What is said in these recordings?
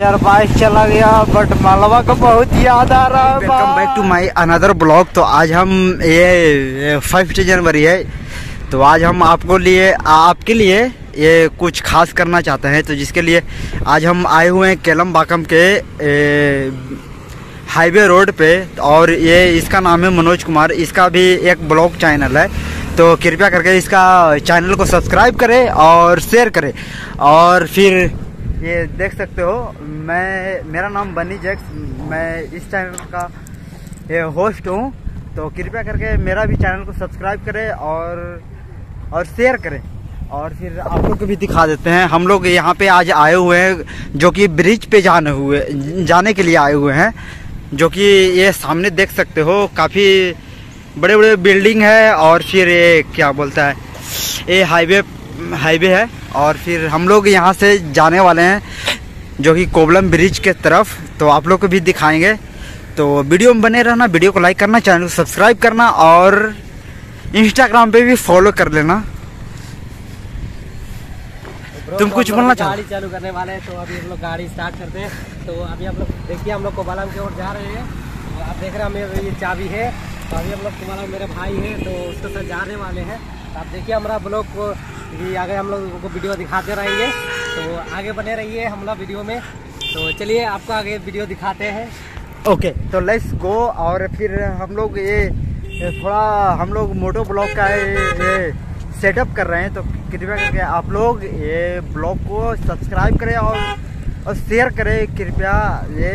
यार बाइक चला गया, बट मालवा को बहुत याद आ रहा है welcome back to my another blog तो आज हम ये फ़र्स्ट जनवरी है। तो आज हम आपको लिए, आपके लिए ये कुछ खास करना चाहते हैं। तो जिसके लिए आज हम आए हुए हैं केलम बाकम के हाईवे रोड पे। और ये इसका नाम है मनोज कुमार। इसका भी एक ब्लॉग चैनल है। तो कृपया करके इसका चैनल को सब्सक्राइब करें और शेयर करें। और फिर ये देख सकते हो, मैं, मेरा नाम बनी जैक्स, मैं इस चैनल का ये होस्ट हूँ। तो कृपया करके मेरा भी चैनल को सब्सक्राइब करें और और शेयर करें। और फिर आप लोग को भी दिखा देते हैं, हम लोग यहाँ पे आज आए हुए हैं, जो कि ब्रिज पे जाने हुए, जाने के लिए आए हुए हैं, जो कि ये सामने देख सकते हो, काफ़ी बड़े बड़े बिल्डिंग है और फिर ये क्या बोलता है, ये हाईवे हाईवे है और फिर हम लोग यहाँ से जाने वाले हैं जो कि कोबलम ब्रिज के तरफ़। तो आप लोग को भी दिखाएँगे। तो वीडियो में बने रहना वीडियो को लाइक करना चैनल को सब्सक्राइब करना और इंस्टाग्राम पे भी फॉलो कर लेना। ब्रो, तुम तो कुछ बोलना चाहो? गाड़ी चालू करने वाले हैं तो अभी हम लोग गाड़ी स्टार्ट करते हैं। तो अभी हम लोग देखिए हम लोग कोबालम की ओर जा रहे हैं। तो आप देख रहे हैं ये चाबी है। तो अभी हम लोग कोबालम मेरे भाई हैं तो उसके साथ जाने वाले हैं। तो आप देखिए हमारा ब्लॉग को भी आगे हम लोग को वीडियो दिखाते रहेंगे। तो आगे बने रहिए हम लोग वीडियो में। तो चलिए आपको आगे वीडियो दिखाते हैं। ओके तो लेट्स गो और फिर हम लोग ये थोड़ा हम लोग मोटो ब्लॉग का ये, ये सेटअप कर रहे हैं। तो कृपया करके आप लोग ये ब्लॉग को सब्सक्राइब करें और और शेयर करें। कृपया ये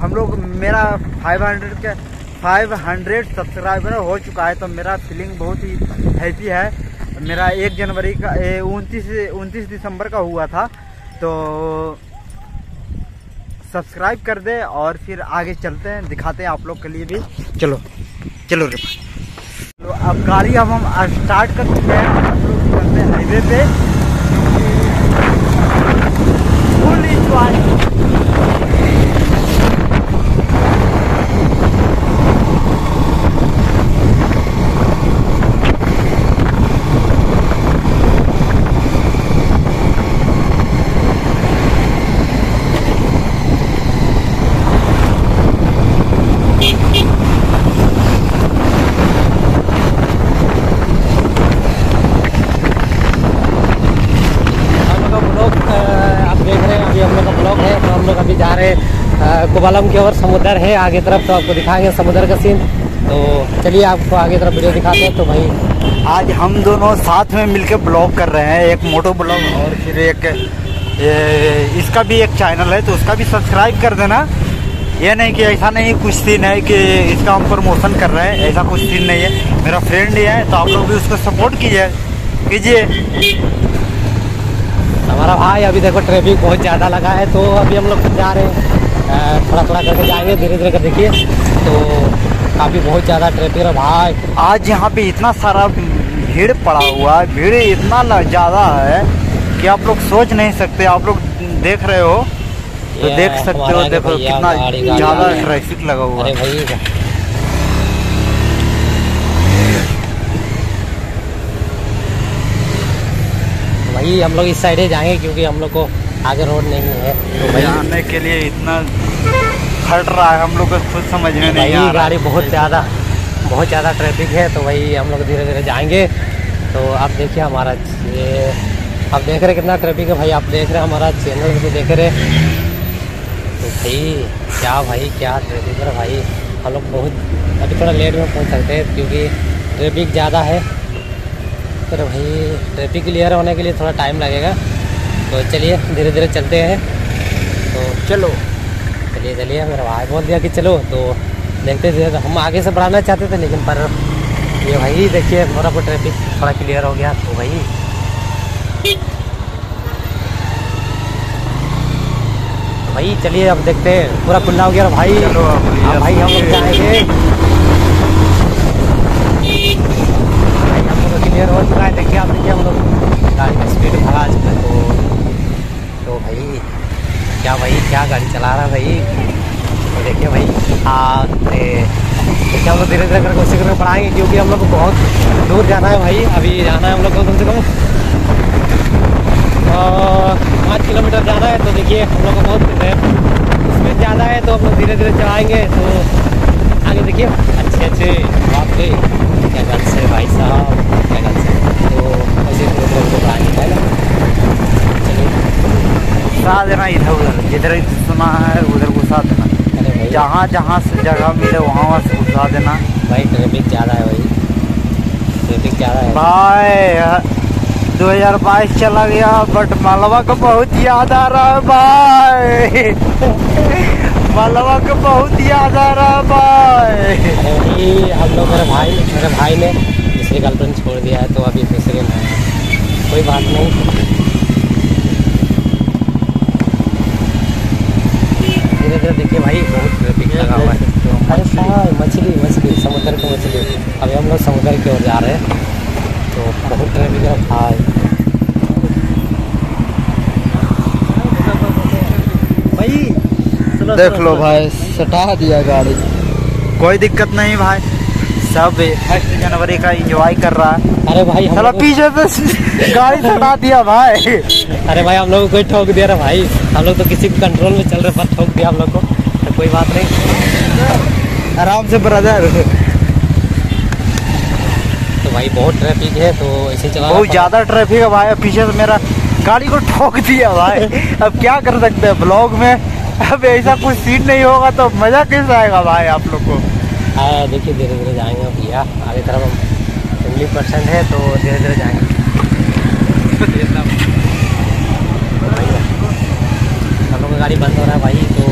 हम लोग मेरा 500 के 500 सब्सक्राइबर हो चुका है। तो मेरा फीलिंग बहुत ही हैप्पी है। मेरा एक जनवरी का उनतीस उनतीस दिसंबर का हुआ था तो सब्सक्राइब कर दे और फिर आगे चलते हैं, दिखाते हैं आप लोग के लिए भी। चलो चलो रे। तो अब गाड़ी अब हम स्टार्ट कर चुके हैं हैं हाईवे पे। फुल इंजॉय हम लोग का ब्लॉग आप देख रहे हैं अभी हम लोग का ब्लॉग है तो हम लोग अभी जा रहे हैं कोबालम की ओर समुद्र है आगे तरफ़ तो आपको दिखाएँगे समुद्र का सीन तो चलिए आपको आगे तरफ़ वीडियो दिखाते हैं तो भाई। आज हम दोनों साथ में मिलकर ब्लॉग कर रहे हैं एक मोटो ब्लॉग और फिर एक ये इसका भी एक चैनल है तो उसका भी सब्सक्राइब कर देना। ये नहीं कि ऐसा नहीं कुछ सीन है कि इसका हम प्रमोशन कर रहे हैं ऐसा कुछ सीन नहीं है। मेरा फ्रेंड ही है तो आप लोग भी उसको सपोर्ट कीजिए कीजिए। हमारा भाई अभी देखो ट्रैफ़िक बहुत ज़्यादा लगा है तो अभी हम लोग जा रहे हैं। थोड़ा थोड़ा करके जाएँगे धीरे धीरे कर देखिए। तो काफ़ी बहुत ज़्यादा ट्रैफ़िक है भाई। आज यहाँ पे इतना सारा भीड़ पड़ा हुआ है भीड़ इतना ज़्यादा है कि आप लोग सोच नहीं सकते आप लोग देख रहे हो। तो देख सकते हो देखो कितना ज़्यादा। ट्रैफ़िक लगा हुआ है। भाई हम लोग इस साइड ही जाएँगे क्योंकि हम लोग को आगे रोड नहीं है। तो भाई जाने के लिए इतना फट रहा है हम लोग को खुद समझ में नहीं भाई आ रहा गाड़ी बहुत ज़्यादा बहुत ज़्यादा ट्रैफ़िक है तो वही हम लोग धीरे धीरे जाएँगे। तो आप देखिए हमारा ये आप देख रहे कितना ट्रैफ़िक है भाई आप देख रहे हमारा चैनल भी देख रहे तो भाई क्या भाई क्या ट्रैफ़िक है भाई। हम लोग बहुत अभी थोड़ा लेट में पहुँच सकते हैं क्योंकि ट्रैफ़िक ज़्यादा है। पर भाई ट्रैफ़िक क्लियर होने के लिए थोड़ा टाइम लगेगा। तो चलिए धीरे धीरे चलते हैं। तो चलो। चलिए चलिए मेरा भाई बोल दिया कि चलो तो देखते थे तो हम आगे से बढ़ाना चाहते थे लेकिन पर ये भाई देखिए थोड़ा बहुत ट्रैफ़िक थोड़ा क्लियर हो गया तो भाई। तो भाई चलिए अब देखते हैं। पूरा खुला हो गया भाई? चलो अब भाई हम लोग जाएँगे भाई हम लोग क्लियर हो चुका है देखिए आप देखिए हम लोग गाड़ी का स्पीड भगा चुका है तो तो भाई क्या भाई, क्या गाड़ी चला रहा है भाई? तो देखिए भाई हाँ देखिए हम लोग धीरे धीरे करके कोशिश करके पढ़ाएँगे, क्योंकि हम लोग को बहुत दूर जाना है भाई। अभी जाना है हम लोग को कम से कम पाँच किलोमीटर जाना है तो देखिए हम लोग को बहुत स्पीड ज़्यादा है तो हम लोग धीरे धीरे चलाएँगे तो आगे देखिए। अच्छे अच्छे, बाप रे। क्या गल से भाई साहब, क्या गल से तो ऐसे है ना? चलिए। देना इधर उधर सुना है उधर घुसा देना। अरे जहाँ जहाँ से जगह मिले वहाँ वहाँ से घुसा देना। भाई ट्रैफ़िक ज़्यादा है भाई। ट्रैफ़िक ज़्यादा है। भाई 2022 चला गया बट मालवा को बहुत याद आ रहा है भाई। मालवा को बहुत याद आ रहा है भाई। हम लोग मेरे भाई मेरे भाई ने दूसरी गर्लफ्रेंड छोड़ दिया है तो अभी दूसरे में है। कोई बात नहीं। धीरे धीरे देखिए भाई बहुत ट्रैफ़िक लगा हुआ है। अरे मछली। मछली समुद्र की मछली। अभी हम लोग समुद्र की ओर जा रहे हैं। तो बहुत ट्रैफ़िक है भाई। भाई देख लो भाई सटा दिया गाड़ी। कोई दिक्कत नहीं भाई। सब फ़र्स्ट जनवरी का एंजॉय कर रहा है। अरे भाई हम चलो पीछे से गाड़ी सटा दिया भाई। अरे भाई हम लोग को कोई ठोक दिया रहा भाई। हम लोग तो किसी कंट्रोल में चल रहे पर ठोक दिया हम लोग को। तो कोई बात नहीं। आराम से ब्रदर तो भाई बहुत ट्रैफ़िक है तो ऐसे चला बहुत ज़्यादा ट्रैफ़िक है भाई। पीछे से मेरा गाड़ी को ठोक दिया भाई। अब क्या कर सकते हैं? ब्लॉग में अब ऐसा कुछ सीन नहीं होगा तो मज़ा कैसे आएगा भाई आप लोग को? हाँ देखिए धीरे धीरे जाएँगे भैया आगे तरफ़ हम फैमिली परसेंट है तो धीरे धीरे जाएँगे। हम लोग का गाड़ी बंद हो रहा है भाई तो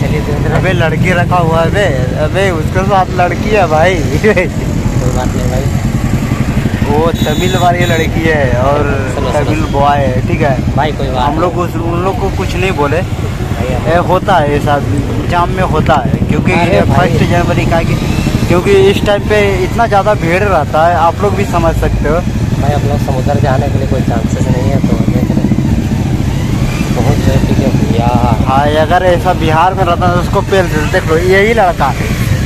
चलिए धीरे धीरे अबे लड़की रखा हुआ है अबे उसके साथ लड़की है भाई। कोई बात नहीं भाई। वो तमिल वाली लड़की है और। तमिल बॉय है ठीक है। भाई कोई बात हम लोग उन लोग को कुछ नहीं बोले। ए, होता है ऐसा जाम में होता है क्योंकि फ़र्स्ट जनवरी का कि क्योंकि इस टाइम पे इतना ज़्यादा भीड़ रहता है आप लोग भी समझ सकते हो। भाई हम लोग समुद्र जाने के लिए कोई चांसेस नहीं है तो हैं। बहुत ट्रैफ़िक है भैया? हाँ अगर ऐसा बिहार में रहता तो उसको पेल देख लो यही लड़का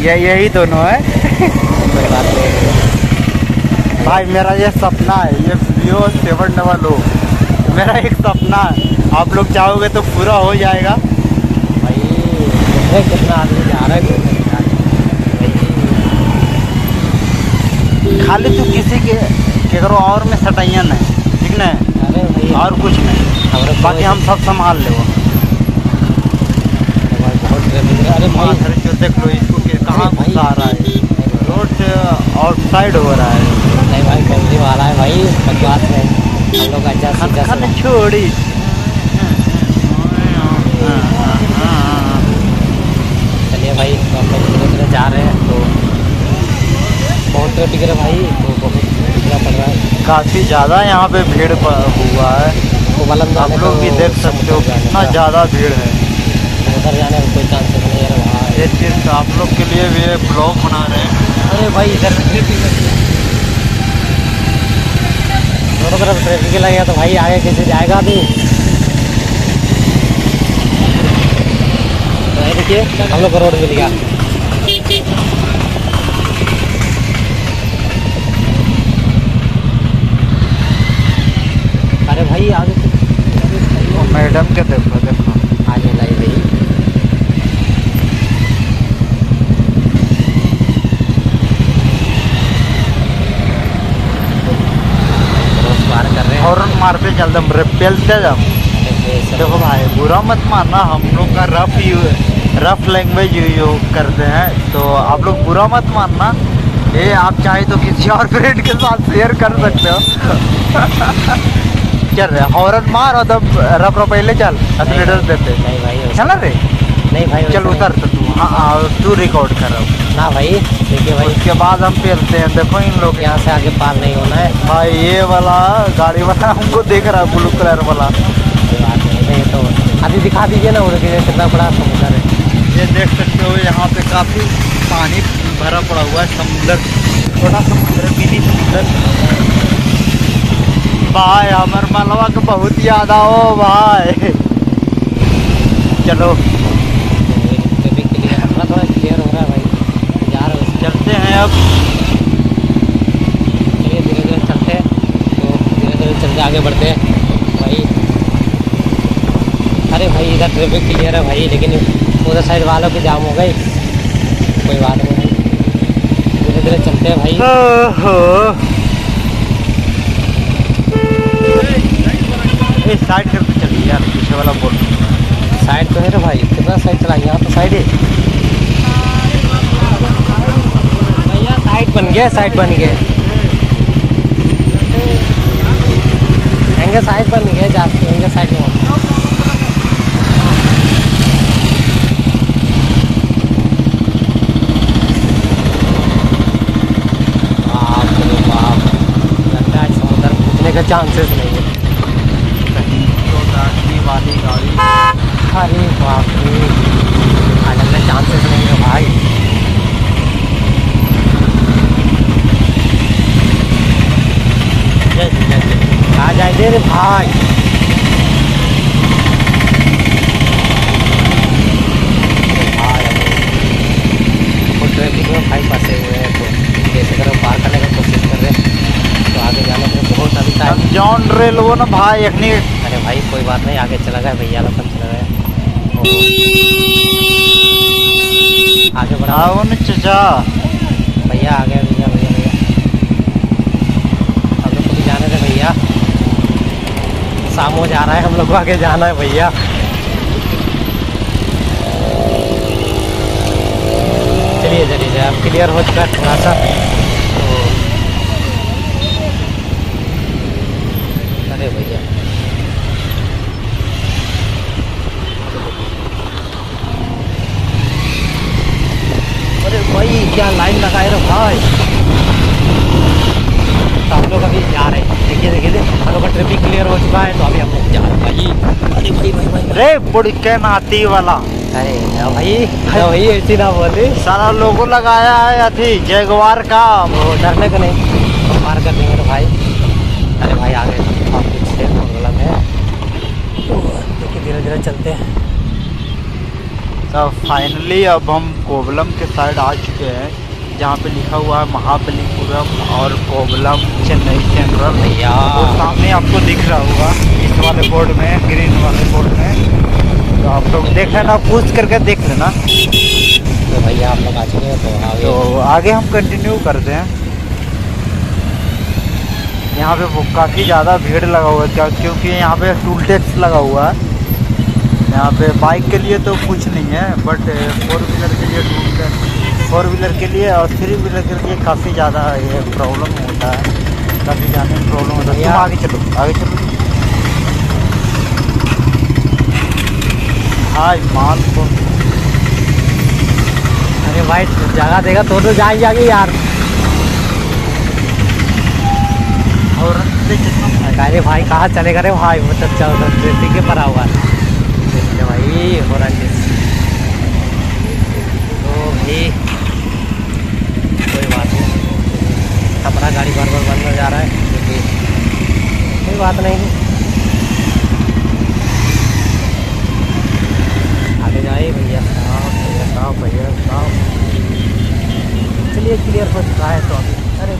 ये यही दोनों है। कोई बात नहीं। भाई मेरा ये सपना है ये वीडियो सेवन डबल ओ। मेरा एक सपना है। आप लोग चाहोगे तो पूरा हो जाएगा। भाई कितना आदमी जा रहा है। खाली तू किसी के केकरो और में सटैया नहीं। ठीक ना अरे और कुछ नहीं। हमारे बाकी हम सब संभाल ले अरे देख लो इसको कहाँ घुसा रहा है। रोड से आउटसाइड हो रहा है। नहीं भाई फैमिली वाला है भाई बात हम लोग अच्छा छोड़ी। चलिए भाई तो हम लोग धीरे धीरे जा रहे हैं तो बहुत ट्रैफ़िक है भाई तो बहुत रुकना पड़ रहा है। काफ़ी ज़्यादा यहाँ पे भीड़ हुआ है। तो बलम आप लोग भी देख सकते हो कितना ज़्यादा भीड़ है। उधर जाने का कोई चांस नहीं है ये चीज़ आप लोग के लिए भी ब्लॉग बना रहे हैं। अरे भाई इधर दोनों तरफ़ ट्रैफ़िक लगेगा तो भाई आगे कैसे जाएगा अभी तो देखिए, हम लोग रोड मिल गया। अरे भाई, आगे मैडम क्या देखो देखो आगे लाई भाई क्रॉस पार कर हैं हॉर्न मारते चलते हम पेलते जब देखो भाई बुरा मत मानना हम लोग का rough you rough language use करते हैं। तो आप लोग बुरा मत मानना। ये आप चाहे तो किसी और फ्रेंड के साथ शेयर कर सकते हो। चल रहे हॉर्न मार और तब रफ रफ पहले चल। एक्सीलेटर देते। नहीं भाई चल रे। नहीं भाई चल उतर तो तू। हाँ हाँ तू रिकॉर्ड कर रहा नहीं। ना भाई देखिए भाई। उसके बाद हम पेलते हैं देखो इन लोग। यहाँ से आगे पार नहीं होना है। भाई ये वाला गाड़ी वाला हमको देख रहा है ब्लू कलर वाला। नहीं तो अभी दिखा दीजिए ना उनके कितना बड़ा समुद्र है। ये देख सकते हो यहाँ पे काफ़ी पानी भरा पड़ा हुआ है समुद्र। छोटा समुद्र मिनी समुद्र। भाई हमर मलवा के बहुत याद आओ भाई। चलो ट्रैफ़िक के लिए थोड़ा थोड़ा क्लियर हो रहा है भाई जा रहे हो चलते हैं अब चलिए धीरे धीरे चलते हैं तो धीरे धीरे चलते आगे बढ़ते हैं। भाई। अरे भाई इधर ट्रैफ़िक क्लियर है भाई लेकिन उधर साइड वालों की जाम हो गई कोई बात नहीं। भाई धीरे धीरे चलते हैं भाई। ओहो। साइड करके चलिए यार पीछे वाला बोल। साइड तो है रे भाई कितना साइड चला यहाँ तो साइड है। भैया साइड बन गया साइड बन गया। गया जाते है समुद्र घुसने का चांसेस नहीं है। तो वाली गाड़ी अरे बाप रे। का चांसेस नहीं है भाई जय जय जय जाए दे रे भाई। अरे भाई, अरे। वो ट्रैफ़िक में भाई फंसे हुए हैं तो जैसे करो पार करने का कोशिश कर रहे हैं तो आगे जाने के बहुत अभी टाइम जॉन रेल वो ना भाई अरे भाई कोई बात नहीं आगे चला गया भैया लोग चला गया। आगे बढ़ा आओ न चचा भैया आ गए भैया भैया भैया हम लोग को भी जाने दे भैया शाम हो जा रहा है, हम लोग को आगे जाना है भैया। चलिए चलिए अब क्लियर हो चुका है थोड़ा सा तो अरे भैया। अरे भाई, क्या लाइन लगाए रहो भाई? हम लोग अभी जा रहे हैं। देखिए देखिए देखिए, हम ट्रैफ़िक क्लियर हो चुका है तो अभी हम लोग जा रहे भाई अरे भाई भाई भाई रे बुड़के नाती वाला अरे भाई भाई ऐसी ना बोले सारा लोगो लगाया है अथी जगवार का वो डरने का नहीं हम पार कर देंगे तो भाई अरे भाई पीछे प्रॉब्लम है तो देखिए धीरे धीरे चलते हैं तो फाइनली अब हम कोवलम के साइड आ चुके हैं जहाँ पे लिखा हुआ है महाबलीपुरम और कोबलम चेन्नई सेंट्रल वो सामने आपको दिख रहा होगा इस वाले बोर्ड में ग्रीन वाले बोर्ड में। तो आप लोग देख लेना पूछ करके देख लेना। तो भैया आप लोग आ चुके हैं तो आगे। तो आगे हम कंटिन्यू करते हैं। यहाँ पे काफ़ी ज़्यादा भीड़ लगा हुआ है क्योंकि यहाँ पे टूल टैक्स लगा हुआ है। यहाँ पे बाइक के लिए तो कुछ नहीं है बट फोर व्हीलर के लिए टूल टैक्स फोर व्हीलर के लिए और थ्री व्हीलर के लिए काफ़ी ज़्यादा ये प्रॉब्लम होता है। काफ़ी में प्रॉब्लम होता है। आगे चलो। आगे चलो। हाय माल को अरे भाई जगह देगा तो तो जाएँगे आगे यार। और अरे भाई कहाँ चलेगा रे भाई? वो तो चल ट्रैफ़िक के पर हुआ है। भाई हो रहा है। तो भाई कोई बात नहीं। अपना गाड़ी बार बार बंद हो जा रहा है क्योंकि कोई बात नहीं। आगे जाए भैया। साहब भैया साहब भैया साहब चलिए क्लियर हो चुका है तो अभी अरे